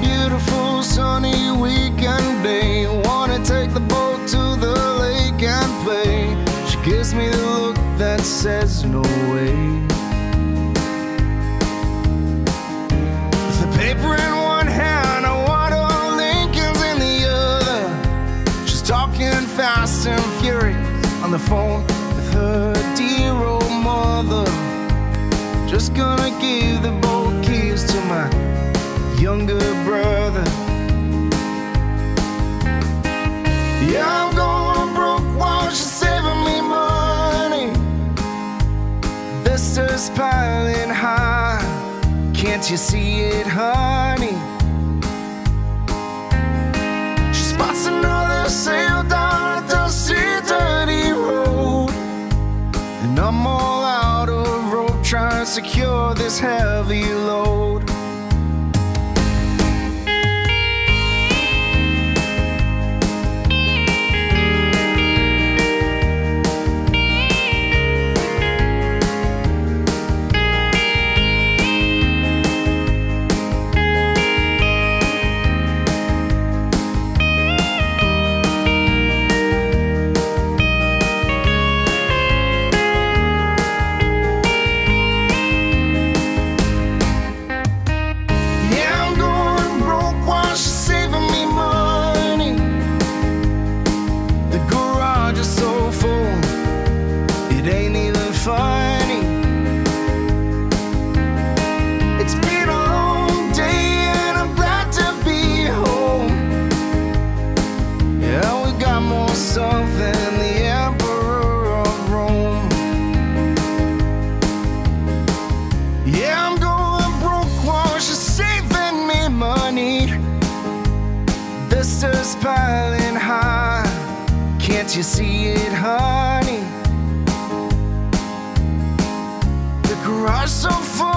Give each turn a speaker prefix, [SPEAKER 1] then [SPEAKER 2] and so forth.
[SPEAKER 1] beautiful sunny weekend day. Wanna take the boat to the lake and play. She gives me the look that says no way. The paper in one hand, a water Lincoln's in the other. She's talking fast and furious on the phone with her dear old mother. Just gonna give the boat keys to my younger piling high. Can't you see it, honey? She spots another sale down a dusty, dirty road. And I'm all out of rope trying to secure this heavy load. Is piling high. Can't you see it, honey? The garage so full.